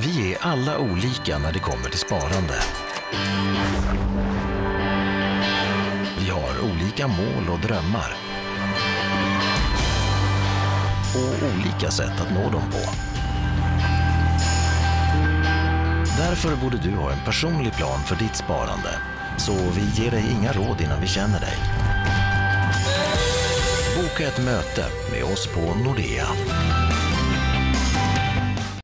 Vi är alla olika när det kommer till sparande. Vi har olika mål och drömmar. Och olika sätt att nå dem på. Därför borde du ha en personlig plan för ditt sparande. Så vi ger dig inga råd innan vi känner dig. Boka ett möte med oss på Nordea.